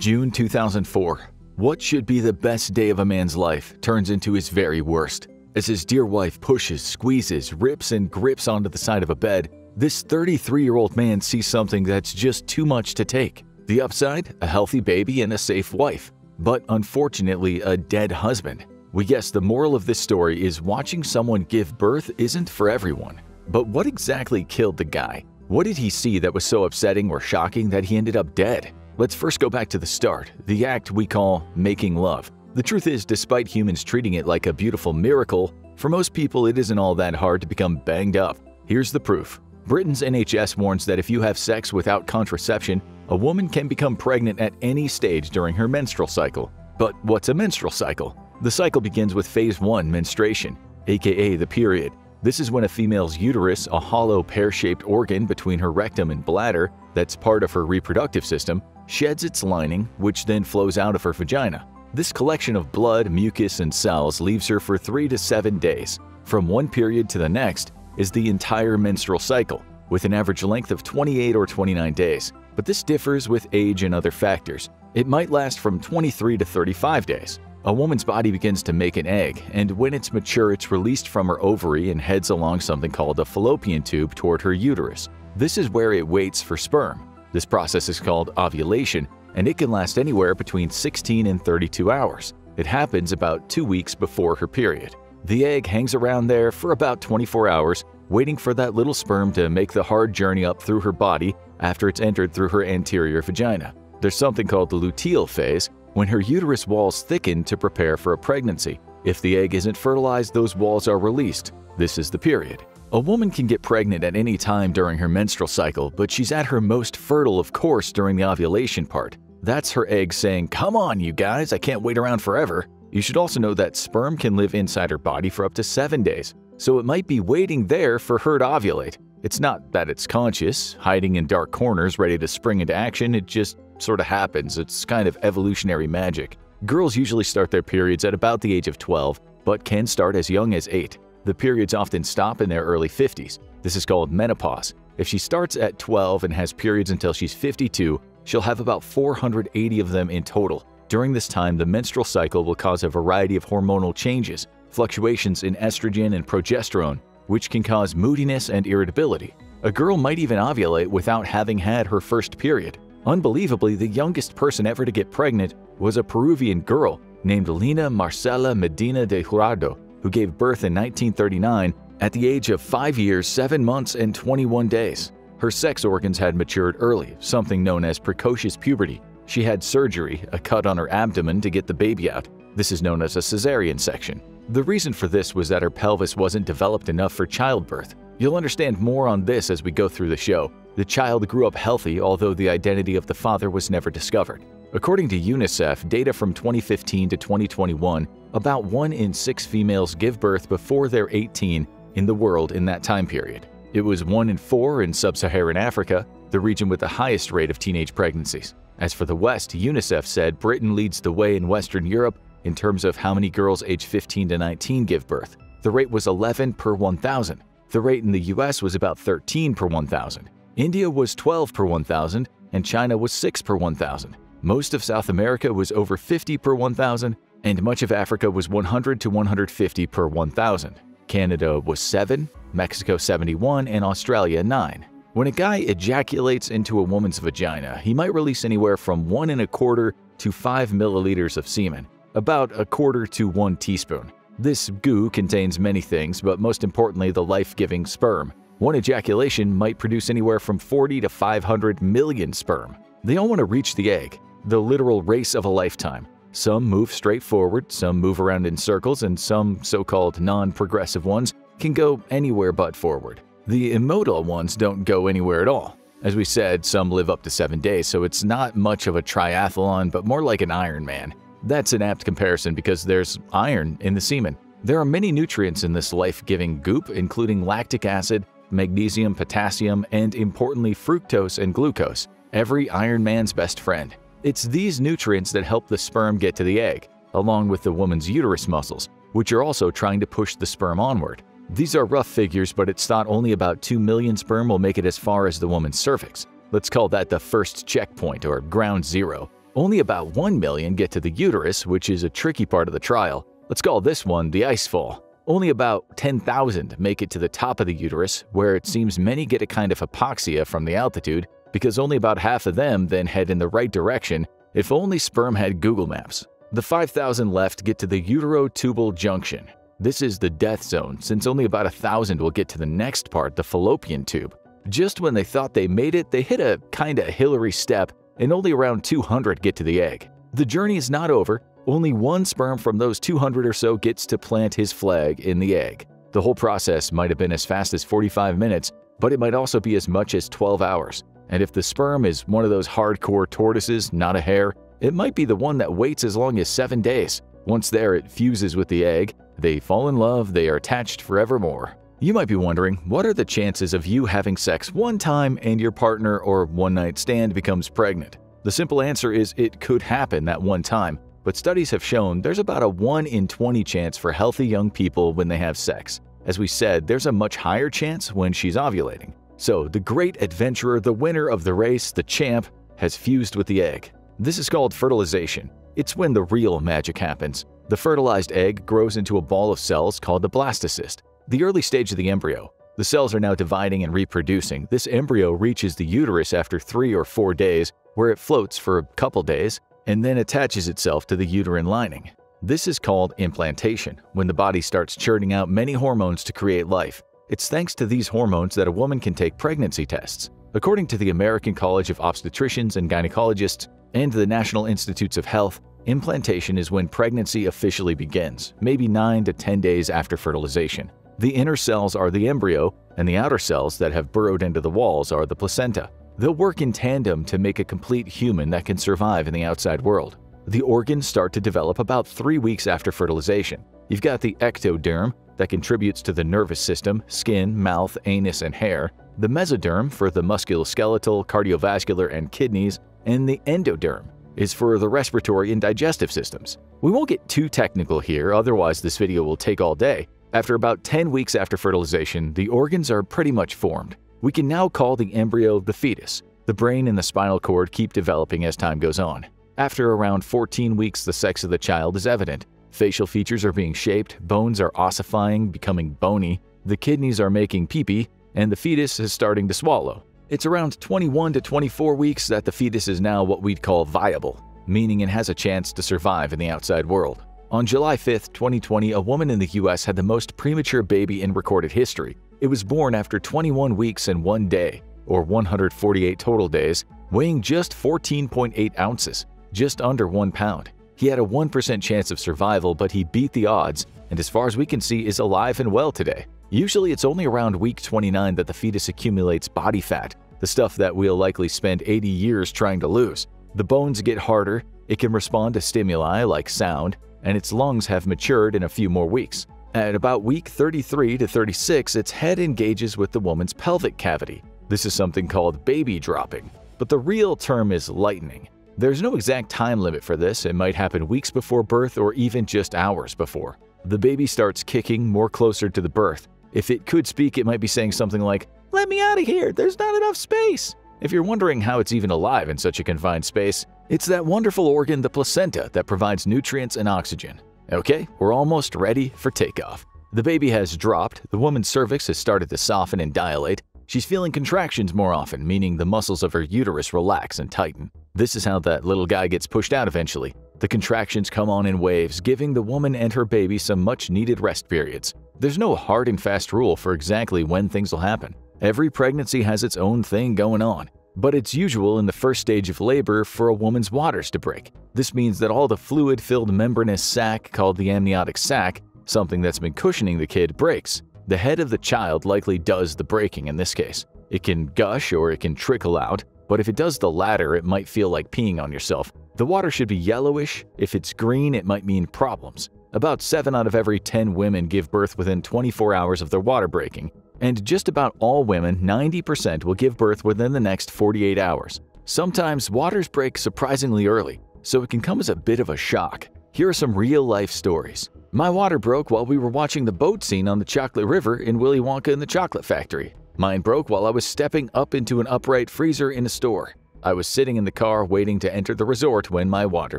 June 2004. What should be the best day of a man's life turns into his very worst. As his dear wife pushes, squeezes, rips, and grips onto the side of a bed, this 33 year old man sees something that's just too much to take. The upside? A healthy baby and a safe wife. But unfortunately, a dead husband. We guess the moral of this story is watching someone give birth isn't for everyone. But what exactly killed the guy? What did he see that was so upsetting or shocking that he ended up dead? Let's first go back to the start, the act we call making love. The truth is, despite humans treating it like a beautiful miracle, for most people it isn't all that hard to become banged up. Here's the proof. Britain's NHS warns that if you have sex without contraception, a woman can become pregnant at any stage during her menstrual cycle. But what's a menstrual cycle? The cycle begins with phase 1 menstruation, aka the period. This is when a female's uterus, a hollow pear-shaped organ between her rectum and bladder that's part of her reproductive system, sheds its lining, which then flows out of her vagina. This collection of blood, mucus, and cells leaves her for 3 to 7 days. From one period to the next is the entire menstrual cycle, with an average length of 28 or 29 days. But this differs with age and other factors. It might last from 23 to 35 days. A woman's body begins to make an egg, and when it's mature, it's released from her ovary and heads along something called a fallopian tube toward her uterus. This is where it waits for sperm. This process is called ovulation, and it can last anywhere between 16 and 32 hours. It happens about two weeks before her period. The egg hangs around there for about 24 hours, waiting for that little sperm to make the hard journey up through her body after it's entered through her anterior vagina. There's something called the luteal phase, when her uterus walls thicken to prepare for a pregnancy. If the egg isn't fertilized, those walls are released. This is the period. A woman can get pregnant at any time during her menstrual cycle, but she's at her most fertile, of course, during the ovulation part. That's her egg saying, Come on, you guys, I can't wait around forever. You should also know that sperm can live inside her body for up to seven days, so it might be waiting there for her to ovulate. It's not that it's conscious, hiding in dark corners ready to spring into action, it just sort of happens. It's kind of evolutionary magic. Girls usually start their periods at about the age of 12, but can start as young as 8. The periods often stop in their early 50s. This is called menopause. If she starts at 12 and has periods until she's 52, she'll have about 480 of them in total. During this time, the menstrual cycle will cause a variety of hormonal changes, fluctuations in estrogen and progesterone, which can cause moodiness and irritability. A girl might even ovulate without having had her first period. Unbelievably, the youngest person ever to get pregnant was a Peruvian girl named Lina Marcela Medina de Jurado, who gave birth in 1939 at the age of 5 years, 7 months, and 21 days. Her sex organs had matured early, something known as precocious puberty. She had surgery, a cut on her abdomen to get the baby out. This is known as a cesarean section. The reason for this was that her pelvis wasn't developed enough for childbirth. You'll understand more on this as we go through the show. The child grew up healthy, although the identity of the father was never discovered. According to UNICEF, data from 2015 to 2021, about 1 in 6 females give birth before they're 18 in the world in that time period. It was 1 in 4 in sub-Saharan Africa, the region with the highest rate of teenage pregnancies. As for the West, UNICEF said Britain leads the way in Western Europe in terms of how many girls aged 15 to 19 give birth. The rate was 11 per 1,000. The rate in the US was about 13 per 1,000. India was 12 per 1,000, and China was 6 per 1,000. Most of South America was over 50 per 1,000, and much of Africa was 100 to 150 per 1,000. Canada was 7, Mexico 71, and Australia 9. When a guy ejaculates into a woman's vagina, he might release anywhere from 1 and a quarter to 5 milliliters of semen, about a quarter to 1 teaspoon. This goo contains many things, but most importantly the life-giving sperm. One ejaculation might produce anywhere from 40 to 500 million sperm. They all want to reach the egg, the literal race of a lifetime. Some move straight forward, some move around in circles, and some so-called non-progressive ones can go anywhere but forward. The immotile ones don't go anywhere at all. As we said, some live up to 7 days, so it's not much of a triathlon, but more like an Ironman. That's an apt comparison because there's iron in the semen. There are many nutrients in this life-giving goop, including lactic acid, magnesium, potassium, and importantly fructose and glucose, every Iron Man's best friend. It's these nutrients that help the sperm get to the egg, along with the woman's uterus muscles, which are also trying to push the sperm onward. These are rough figures, but it's thought only about 2 million sperm will make it as far as the woman's cervix. Let's call that the first checkpoint or ground zero. Only about 1 million get to the uterus, which is a tricky part of the trial. Let's call this one the ice fall. Only about 10,000 make it to the top of the uterus, where it seems many get a kind of hypoxia from the altitude, because only about half of them then head in the right direction if only sperm had Google Maps. The 5,000 left get to the uterotubal junction. This is the death zone, since only about a thousand will get to the next part, the fallopian tube. Just when they thought they made it, they hit a kinda Hillary step and only around 200 get to the egg. The journey is not over, only one sperm from those 200 or so gets to plant his flag in the egg. The whole process might have been as fast as 45 minutes, but it might also be as much as 12 hours. And if the sperm is one of those hardcore tortoises, not a hare, it might be the one that waits as long as 7 days. Once there, it fuses with the egg, they fall in love, they are attached forevermore. You might be wondering, what are the chances of you having sex one time and your partner or one night stand becomes pregnant? The simple answer is it could happen that one time, but studies have shown there's about a 1 in 20 chance for healthy young people when they have sex. As we said, there's a much higher chance when she's ovulating. So, the great adventurer, the winner of the race, the champ, has fused with the egg. This is called fertilization. It's when the real magic happens. The fertilized egg grows into a ball of cells called the blastocyst the early stage of the embryo. The cells are now dividing and reproducing. This embryo reaches the uterus after three or four days, where it floats for a couple days and then attaches itself to the uterine lining. This is called implantation, when the body starts churning out many hormones to create life. It's thanks to these hormones that a woman can take pregnancy tests. According to the American College of Obstetricians and Gynecologists and the National Institutes of Health, implantation is when pregnancy officially begins, maybe 9 to 10 days after fertilization. The inner cells are the embryo, and the outer cells that have burrowed into the walls are the placenta. They'll work in tandem to make a complete human that can survive in the outside world. The organs start to develop about three weeks after fertilization. You've got the ectoderm that contributes to the nervous system, skin, mouth, anus, and hair, the mesoderm for the musculoskeletal, cardiovascular, and kidneys, and the endoderm is for the respiratory and digestive systems. We won't get too technical here, otherwise this video will take all day, after about 10 weeks after fertilization, the organs are pretty much formed. We can now call the embryo the fetus. The brain and the spinal cord keep developing as time goes on. After around 14 weeks, the sex of the child is evident. Facial features are being shaped, bones are ossifying, becoming bony, the kidneys are making pee-pee, and the fetus is starting to swallow. It's around 21 to 24 weeks that the fetus is now what we'd call viable, meaning it has a chance to survive in the outside world. On July 5, 2020, a woman in the US had the most premature baby in recorded history. It was born after 21 weeks and one day, or 148 total days, weighing just 14.8 ounces, just under 1 pound. He had a 1% chance of survival, but he beat the odds, and as far as we can see, is alive and well today. Usually, it's only around week 29 that the fetus accumulates body fat, the stuff that we'll likely spend 80 years trying to lose. The bones get harder, it can respond to stimuli like sound, and its lungs have matured in a few more weeks. At about week 33 to 36, its head engages with the woman's pelvic cavity. This is something called baby dropping, but the real term is lightening. There's no exact time limit for this, it might happen weeks before birth or even just hours before. The baby starts kicking more closer to the birth. If it could speak, it might be saying something like, Let me out of here, there's not enough space. If you're wondering how it's even alive in such a confined space, it's that wonderful organ, the placenta, that provides nutrients and oxygen. Okay, we're almost ready for takeoff. The baby has dropped, the woman's cervix has started to soften and dilate, she's feeling contractions more often, meaning the muscles of her uterus relax and tighten. This is how that little guy gets pushed out eventually. The contractions come on in waves, giving the woman and her baby some much needed rest periods. There's no hard and fast rule for exactly when things will happen. Every pregnancy has its own thing going on. But it's usual in the first stage of labor for a woman's waters to break. This means that all the fluid-filled membranous sac called the amniotic sac, something that's been cushioning the kid, breaks. The head of the child likely does the breaking in this case. It can gush or it can trickle out, but if it does the latter, it might feel like peeing on yourself. The water should be yellowish. If it's green, it might mean problems. About 7 out of every 10 women give birth within 24 hours of their water breaking, and just about all women, 90%, will give birth within the next 48 hours. Sometimes waters break surprisingly early, so it can come as a bit of a shock. Here are some real-life stories. My water broke while we were watching the boat scene on the Chocolate River in Willy Wonka and the Chocolate Factory. Mine broke while I was stepping up into an upright freezer in a store. I was sitting in the car waiting to enter the resort when my water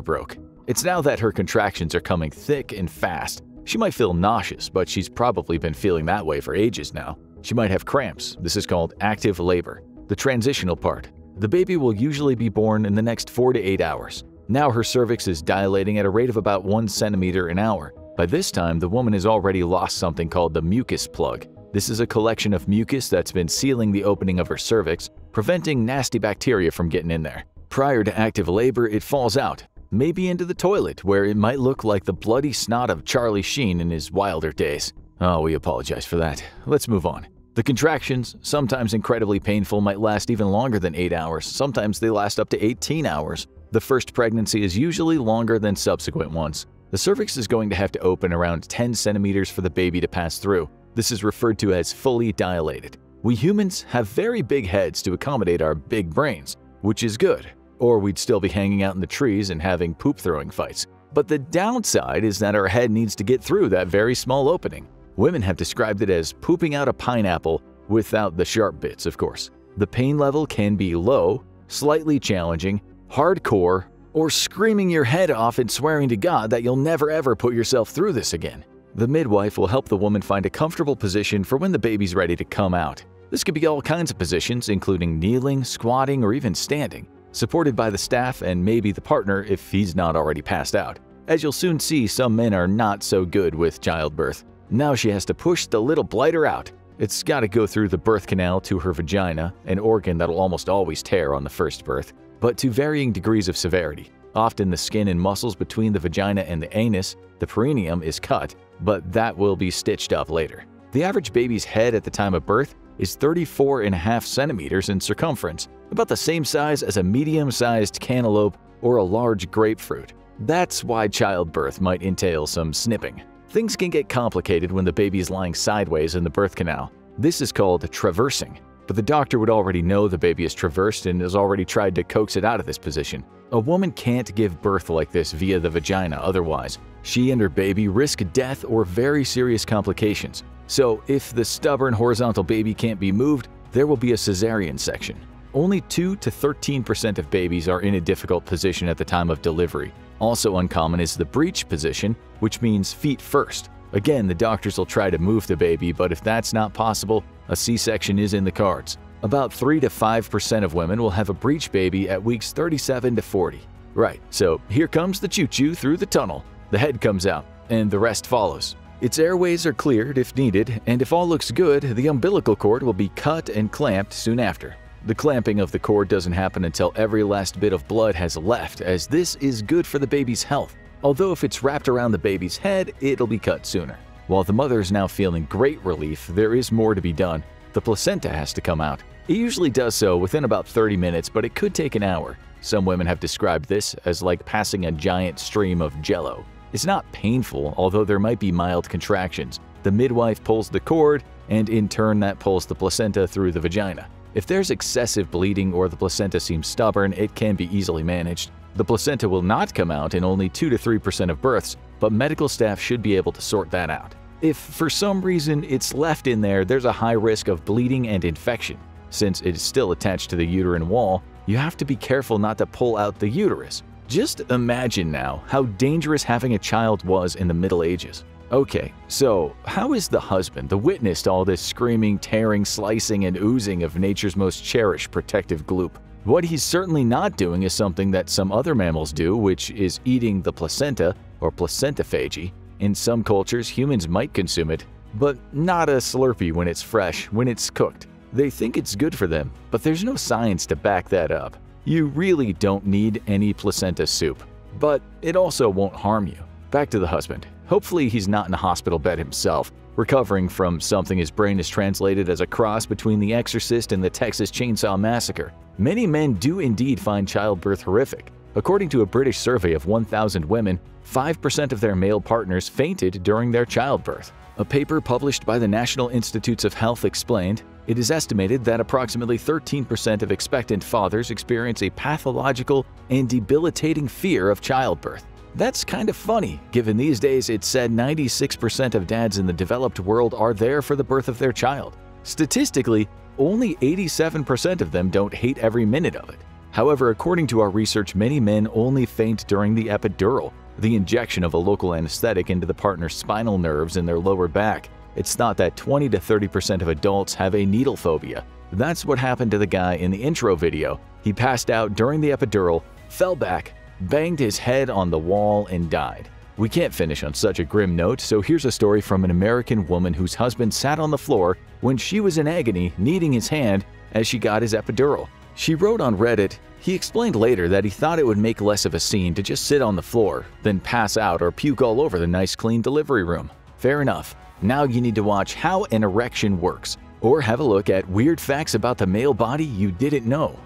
broke. It's now that her contractions are coming thick and fast. She might feel nauseous, but she's probably been feeling that way for ages now. She might have cramps. This is called active labor. The transitional part. The baby will usually be born in the next 4 to 8 hours. Now her cervix is dilating at a rate of about 1 centimeter an hour. By this time, the woman has already lost something called the mucus plug. This is a collection of mucus that's been sealing the opening of her cervix, preventing nasty bacteria from getting in there. Prior to active labor, it falls out, maybe into the toilet, where it might look like the bloody snot of Charlie Sheen in his wilder days. Oh, we apologize for that. Let's move on. The contractions, sometimes incredibly painful, might last even longer than 8 hours. Sometimes they last up to 18 hours. The first pregnancy is usually longer than subsequent ones. The cervix is going to have to open around 10 centimeters for the baby to pass through. This is referred to as fully dilated. We humans have very big heads to accommodate our big brains, which is good, or we'd still be hanging out in the trees and having poop throwing fights. But the downside is that our head needs to get through that very small opening. Women have described it as pooping out a pineapple without the sharp bits, of course. The pain level can be low, slightly challenging, hardcore, or screaming your head off and swearing to God that you'll never ever put yourself through this again. The midwife will help the woman find a comfortable position for when the baby's ready to come out. This could be all kinds of positions, including kneeling, squatting, or even standing, supported by the staff and maybe the partner if he's not already passed out. As you'll soon see, some men are not so good with childbirth. Now she has to push the little blighter out. It's got to go through the birth canal to her vagina, an organ that'll almost always tear on the first birth, but to varying degrees of severity. Often the skin and muscles between the vagina and the anus, the perineum, is cut, but that will be stitched up later. The average baby's head at the time of birth is 34.5 centimeters in circumference, about the same size as a medium-sized cantaloupe or a large grapefruit. That's why childbirth might entail some snipping. Things can get complicated when the baby is lying sideways in the birth canal. This is called traversing, but the doctor would already know the baby is traversed and has already tried to coax it out of this position. A woman can't give birth like this via the vagina otherwise, she and her baby risk death or very serious complications. So if the stubborn horizontal baby can't be moved, there will be a cesarean section. Only 2 to 13% of babies are in a difficult position at the time of delivery. Also uncommon is the breech position, which means feet first. Again, the doctors will try to move the baby, but if that's not possible, a C-section is in the cards. About 3 to 5% of women will have a breech baby at weeks 37 to 40. Right, so here comes the choo-choo through the tunnel. The head comes out, and the rest follows. Its airways are cleared if needed, and if all looks good, the umbilical cord will be cut and clamped soon after. The clamping of the cord doesn't happen until every last bit of blood has left, as this is good for the baby's health. Although if it's wrapped around the baby's head, it'll be cut sooner. While the mother is now feeling great relief, there is more to be done. The placenta has to come out. It usually does so within about 30 minutes, but it could take an hour. Some women have described this as like passing a giant stream of jello. It's not painful, although there might be mild contractions. The midwife pulls the cord, and in turn that pulls the placenta through the vagina. If there's excessive bleeding or the placenta seems stubborn, it can be easily managed. The placenta will not come out in only 2 to 3% of births, but medical staff should be able to sort that out. If for some reason it's left in there, there's a high risk of bleeding and infection. Since it is still attached to the uterine wall, you have to be careful not to pull out the uterus. Just imagine now how dangerous having a child was in the Middle Ages. Okay, so how is the husband, the witness to all this screaming, tearing, slicing, and oozing of nature's most cherished protective gloop? What he's certainly not doing is something that some other mammals do, which is eating the placenta or placentophagy. In some cultures, humans might consume it, but not a Slurpee when it's fresh, when it's cooked. They think it's good for them, but there's no science to back that up. You really don't need any placenta soup, but it also won't harm you. Back to the husband. Hopefully he's not in a hospital bed himself, recovering from something his brain is translated as a cross between The Exorcist and the Texas Chainsaw Massacre. Many men do indeed find childbirth horrific. According to a British survey of 1,000 women, 5% of their male partners fainted during their childbirth. A paper published by the National Institutes of Health explained, it is estimated that approximately 13% of expectant fathers experience a pathological and debilitating fear of childbirth. That's kind of funny, given these days it's said 96% of dads in the developed world are there for the birth of their child. Statistically, only 87% of them don't hate every minute of it. However, according to our research, many men only faint during the epidural, the injection of a local anesthetic into the partner's spinal nerves in their lower back. It's thought that 20 to 30% of adults have a needle phobia. That's what happened to the guy in the intro video. He passed out during the epidural, fell back, banged his head on the wall, and died. We can't finish on such a grim note, so here's a story from an American woman whose husband sat on the floor when she was in agony needing his hand as she got his epidural. She wrote on Reddit, he explained later that he thought it would make less of a scene to just sit on the floor, then pass out or puke all over the nice clean delivery room. Fair enough. Now you need to watch how an erection works, or have a look at weird facts about the male body you didn't know.